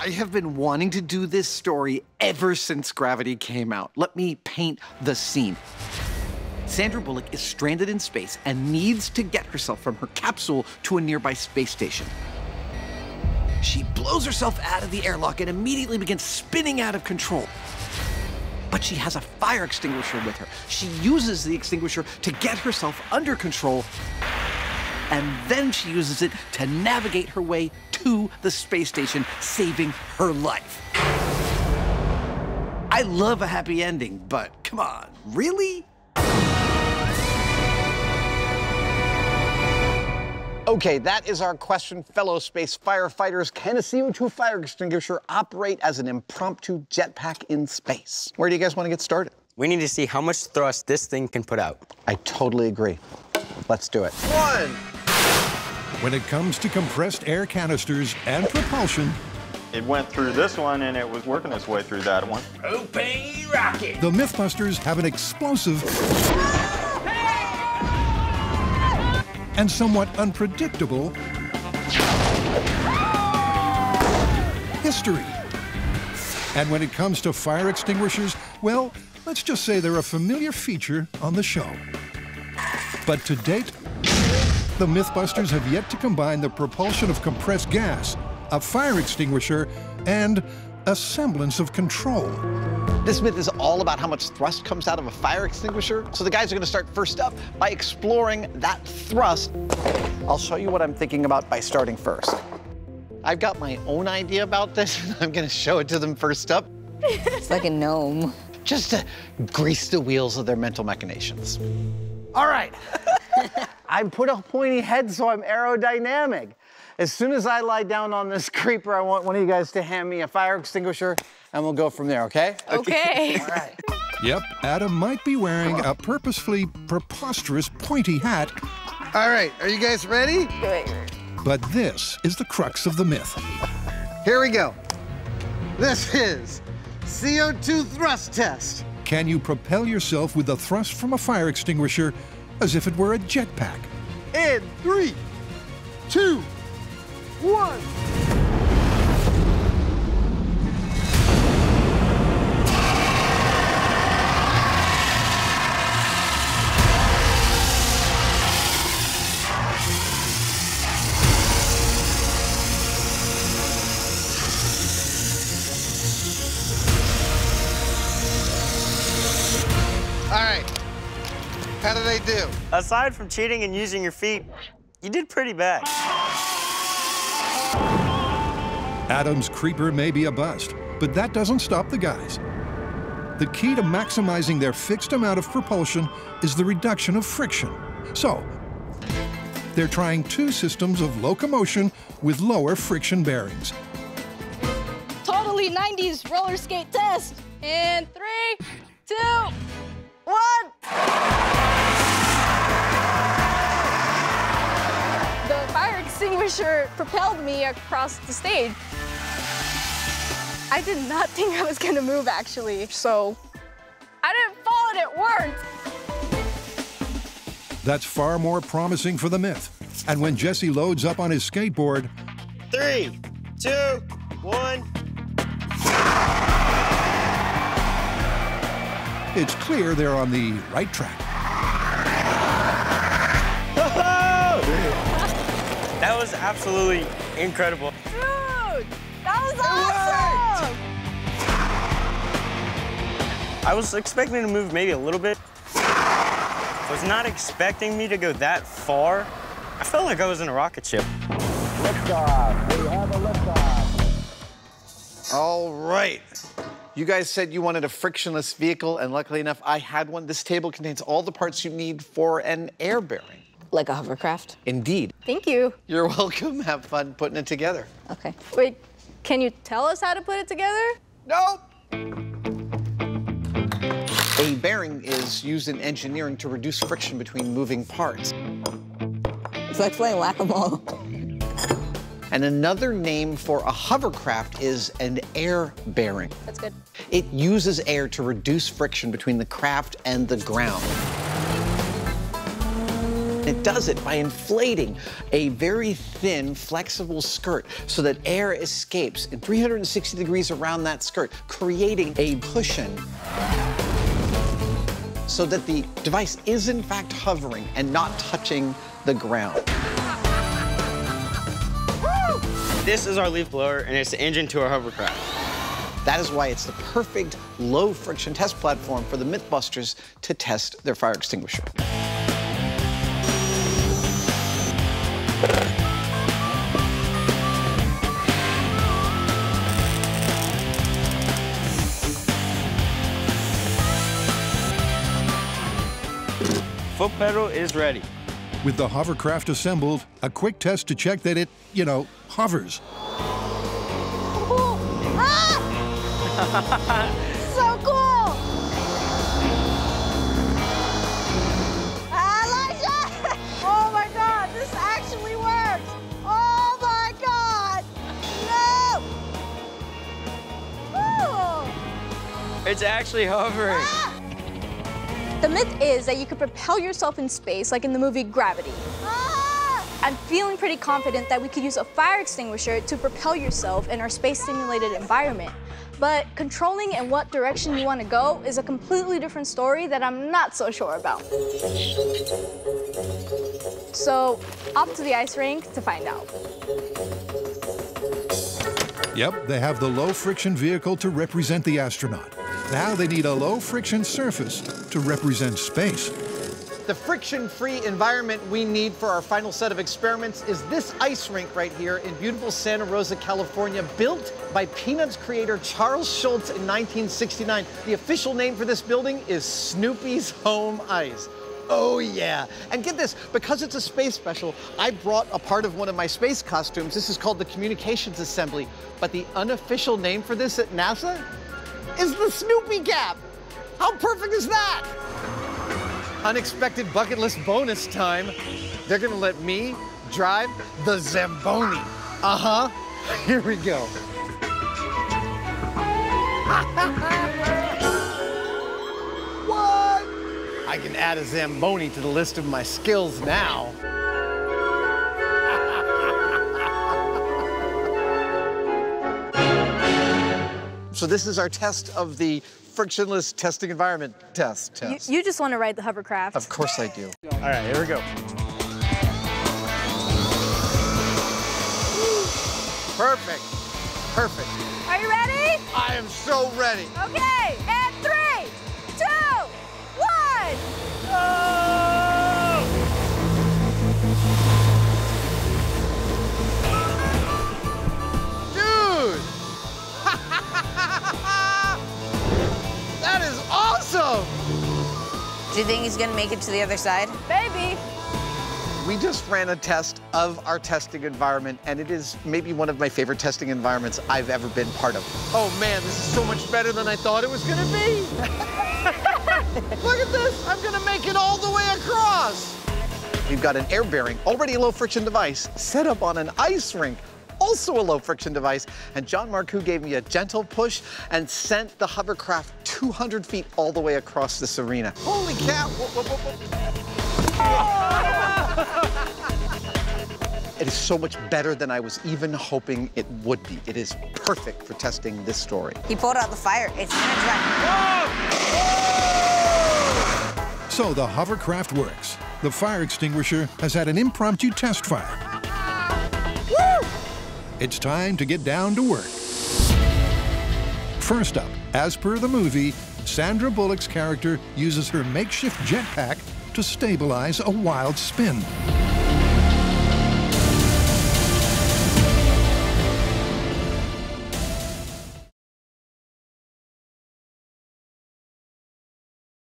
I have been wanting to do this story ever since Gravity came out. Let me paint the scene. Sandra Bullock is stranded in space and needs to get herself from her capsule to a nearby space station. She blows herself out of the airlock and immediately begins spinning out of control. But she has a fire extinguisher with her. She uses the extinguisher to get herself under control, and then she uses it to navigate her way to the space station, saving her life. I love a happy ending, but come on, really? Okay, that is our question, fellow space firefighters. Can a CO2 fire extinguisher operate as an impromptu jetpack in space? Where do you guys want to get started? We need to see how much thrust this thing can put out. I totally agree. Let's do it. One. When it comes to compressed air canisters and propulsion, It went through this one and it was working its way through that one. Propane rocket. the Mythbusters have an explosive and somewhat unpredictable history. And when it comes to fire extinguishers, well, let's just say they're a familiar feature on the show. But to date, the Mythbusters have yet to combine the propulsion of compressed gas, a fire extinguisher, and a semblance of control. This myth is all about how much thrust comes out of a fire extinguisher. So the guys are going to start first up by exploring that thrust. I'll show you what I'm thinking about by starting first. I've got my own idea about this, and I'm going to show it to them first up, It's like a gnome. just to grease the wheels of their mental machinations. All right. I put a pointy head so I'm aerodynamic. As soon as I lie down on this creeper, I want one of you guys to hand me a fire extinguisher, and we'll go from there, okay? Okay. All right. Yep, Adam might be wearing a purposefully preposterous pointy hat, All right, are you guys ready? but this is the crux of the myth. Here we go. This is CO2 thrust test. Can you propel yourself with the thrust from a fire extinguisher as if it were a jetpack? In three, two, one. They do? Aside from cheating and using your feet, you did pretty bad. Adam's creeper may be a bust, but that doesn't stop the guys. The key to maximizing their fixed amount of propulsion is the reduction of friction. So, they're trying two systems of locomotion with lower friction bearings. Totally 90s roller skate test. In three, two, one. Extinguisher propelled me across the stage. I did not think I was gonna move actually, so I didn't fall and it worked. That's far more promising for the myth. And when Jesse loads up on his skateboard, Three, two, one. it's clear they're on the right track. Was absolutely incredible. Dude, that was awesome! I was expecting to move maybe a little bit. I was not expecting me to go that far. I felt like I was in a rocket ship. Liftoff. We have a liftoff. All right. You guys said you wanted a frictionless vehicle, and luckily enough, I had one. This table contains all the parts you need for an air bearing. Like a hovercraft. Indeed. Thank you. You're welcome. Have fun putting it together. Okay. Wait, can you tell us how to put it together? Nope. A bearing is used in engineering to reduce friction between moving parts. It's like playing whack-a-mole. And another name for a hovercraft is an air bearing. That's good. It uses air to reduce friction between the craft and the ground. It does it by inflating a very thin, flexible skirt so that air escapes in 360 degrees around that skirt, creating a cushion so that the device is in fact hovering and not touching the ground. This is our leaf blower, and it's the engine to our hovercraft. That is why it's the perfect low friction test platform for the Mythbusters to test their fire extinguisher. Foot pedal is ready. With the hovercraft assembled, a quick test to check that it, you know, hovers. Ah! so cool! Elijah! Oh my god, this actually works! Oh my god! No! Ooh. It's actually hovering. The myth is that you could propel yourself in space like in the movie Gravity. Ah! I'm feeling pretty confident that we could use a fire extinguisher to propel yourself in our space simulated environment. But controlling in what direction you want to go is a completely different story that I'm not so sure about. So, off to the ice rink to find out. Yep, they have the low friction vehicle to represent the astronaut. Now they need a low friction surface to represent space. The friction-free environment we need for our final set of experiments is this ice rink right here in beautiful Santa Rosa, California, built by Peanuts creator Charles Schulz in 1969. The official name for this building is Snoopy's Home Ice. Oh yeah, and get this, because it's a space special, I brought a part of one of my space costumes. This is called the Communications Assembly, but the unofficial name for this at NASA is the Snoopy Cap. How perfect is that? Unexpected bucket list bonus time. They're gonna let me drive the Zamboni. Uh-huh. Here we go. what? I can add a Zamboni to the list of my skills now. So this is our test of the frictionless testing environment test test. you just want to ride the hovercraft. Of course I do. All right, here we go. Perfect. Perfect. Are you ready? I am so ready. Okay, and three, two, one. Dude! He's gonna make it to the other side? Baby. We just ran a test of our testing environment, and it is maybe one of my favorite testing environments I've ever been part of. Oh man, this is so much better than I thought it was gonna be. Look at this, I'm gonna make it all the way across. We've got an air bearing, already a low friction device, set up on an ice rink, also a low friction device. And John Marcoux gave me a gentle push and sent the hovercraft 200 feet all the way across this arena. Holy cow! Whoa, whoa, whoa, whoa. It is so much better than I was even hoping it would be. It is perfect for testing this story. He pulled out the fire. It's energized. So the hovercraft works. The fire extinguisher has had an impromptu test fire. It's time to get down to work. First up, as per the movie, Sandra Bullock's character uses her makeshift jetpack to stabilize a wild spin.